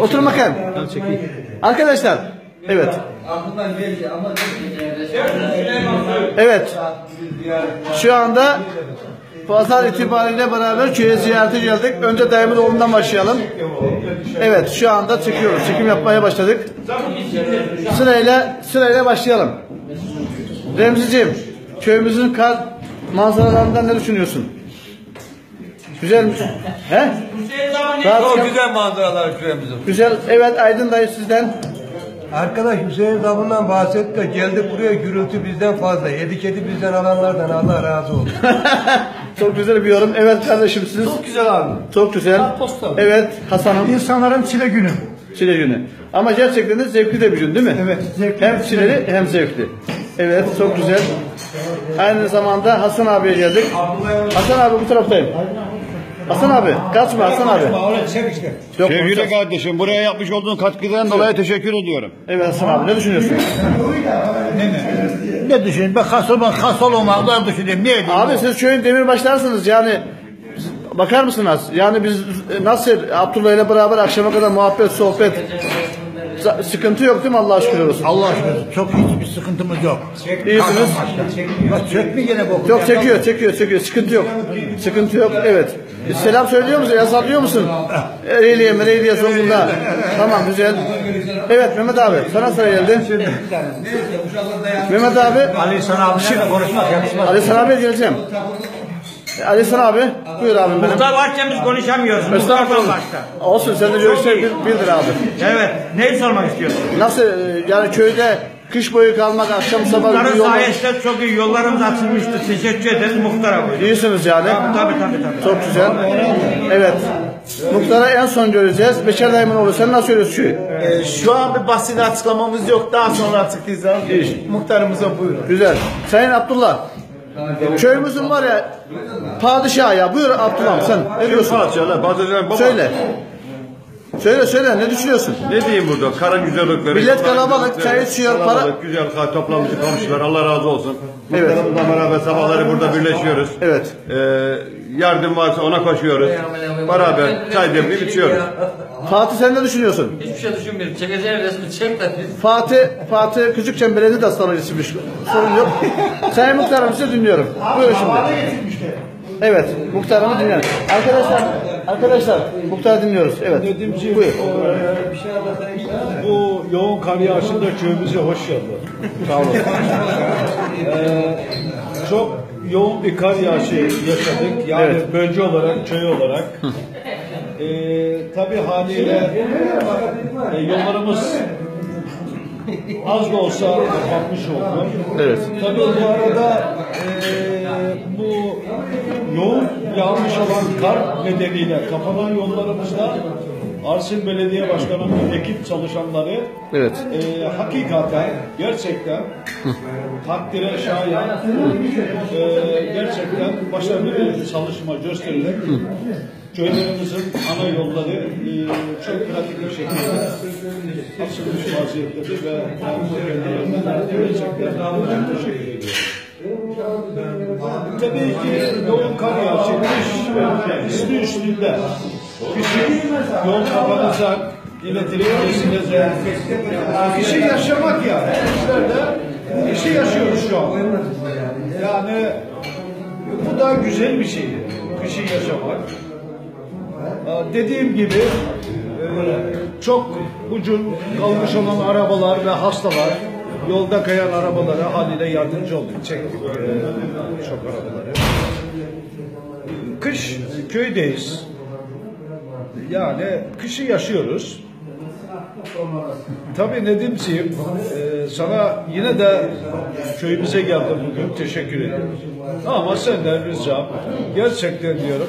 Oturun bakayım. Arkadaşlar. Evet. Evet. Şu anda pazar itibariyle beraber köye ziyarete geldik. Önce dayımın oğlundan başlayalım. Evet şu anda çekiyoruz. Çekim yapmaya başladık. Sırayla sırayla başlayalım. Remziciğim, köyümüzün kar manzaralarından ne düşünüyorsun? Güzel mi? He? Çok güzel manzaralar köyümüzün. Güzel. Evet Aydın dayı sizden. Arkadaş Hüseyin Zabun'dan bahsetti de geldik buraya gürültü bizden fazla. Yedi kedi bizden alanlardan Allah razı olsun. Çok güzel bir yorum. Evet kardeşim siz. Çok güzel abi. Çok güzel. Evet Hasan'ım. İnsanların çile günü. Çile günü. Ama gerçekten de zevkli de bir gün değil mi? Evet, zevkli. Hem çileli hem zevkli. Evet çok güzel. Aynı zamanda Hasan abiye geldik. Hasan abi bu taraftayım. Hasan abi kaçma Hasan abi. Yok, Sevgili kardeşim buraya yapmış olduğun katkıdan dolayı teşekkür ediyorum. Evet Hasan abi ne düşünüyorsun? Ne düşünüyorsun? Ben kas olmak, kas olmamaktan düşünüyorum. Ne edeyim? Abi siz köyün demirbaşlarsınız yani bakar mısınız? Yani biz nasıl Abdullah ile beraber akşama kadar muhabbet, sohbet sıkıntı yok değil mi Allah şükür olsun? Allah aşkına çok hiçbir sıkıntımız yok. İyisiniz. Bak gene bu. Yok çekiyor, çekiyor, çekiyor. Sıkıntı yok. Sıkıntı yok. Evet. Selam söylüyor musun? Yazalıyor musun? Ereğliye, Mereğliye sonunda. Tamam güzel. Evet Mehmet abi sana sıra geldi. Mehmet abi. Ali sana abimle konuşmak yakışmaz. Ali sana abi geleceğim. Ali sana abi. Buyur abim benim. Muhtar varken biz konuşamıyoruz. Estağfurullah. Olsun sen de görüşler bil- bildir abi. Evet. Neyi sormak istiyorsun? Nasıl yani köyde kış boyu kalmak akşam sabah bir Muhtarın sayesinde çok iyi yollarımız açılmıştı. Teşekkür ederiz muhtara bu. İyisiniz yani. Tabii tabii tabii. Çok güzel. Evet. Muhtarı en son göreceğiz. Beşer dayımın oğlu sen nasıl görüyorsun köyü? Ee, şu an bir basit açıklamamız yok. Daha sonra açıklayacağız. Muhtarımıza buyurun. Güzel. Sayın Abdullah. Köyümüzün var ya padişahı ya. Buyur Abdullah sen. Ne diyorsun? Padişahlar, padişahlar baba. Söyle. Söyle söyle ne düşünüyorsun? Ne diyeyim burada? Karın güzellikleri. Millet kalabalık, çay içiyor, para- Güzel toplamışız komşular. Allah razı olsun. Evet. Muhtarımızla beraber sabahları burada birleşiyoruz. Evet. Ee, yardım varsa ona koşuyoruz. Beraber çay demleyip içiyoruz. Fatih sen ne düşünüyorsun? Hiçbir şey düşünmüyorum. Çekeceğin resmi çek de Fatih, Fatih küçükken belediye de hastalıcısıymış. Sorun yok. Sayın Muhtarım sizi dinliyorum. Buyurun şimdi. Evet, muhtarımı dinliyorum. Arkadaşlar, arkadaşlar, muhtarı dinliyoruz. Evet. Buyur. Bu yoğun kar yağışında köyümüze hoş geldin. Sağ olun. Çok yoğun bir kar yağışı yaşadık. Yani Evet. bölge olarak, köy olarak. Ee, tabii haliyle e, yollarımız az da olsa kapatmış oldu. Evet. Tabii bu arada e, bu yoğun yağmış olan kar nedeniyle kapanan yollarımızda Arsin Belediye Başkanı'nın ekip çalışanları Evet. e, hakikaten gerçekten takdire şayan e, gerçekten başarılı bir çalışma göstererek köylerimizin ana yolları e, çok pratik bir şekilde açılmış vaziyettedir ve gerçekten çok teşekkür ediyorum. Tabii ki yoğun kar yağışı kış ismi üstünde. Kışın yol kapanacak, kesilecek. Kışı yaşamak ya. Kışlarda kışı yaşıyoruz şu an. Yani bu da güzel bir şey. Kışı yaşamak. Aa, Dediğim gibi e, çok ucun kalmış olan arabalar ve hastalar yolda kayan arabalara haliyle yardımcı olduk. Çektik e, çok arabaları. Kış köydeyiz. Yani kışı yaşıyoruz. Tabii Nedimciğim e, sana yine de köyümüze geldim bugün. Teşekkür ederim. Ama senden ricam gerçekten diyorum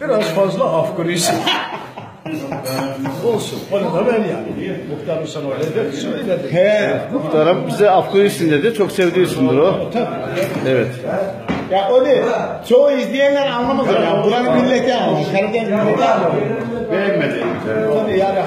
biraz fazla afgırıysa olsun. Onu da ben yani. Muhtarım sana öyle de söyledi. He. Muhtarım bize Afganistan'ın dedi. Çok sevdiği isimdir o. Evet. Ya o değil. Çoğu izleyenler anlamaz. Yani. Buranın milleti anlamaz. Karadeniz milleti anlamaz. Beğenmedi. Tabii yani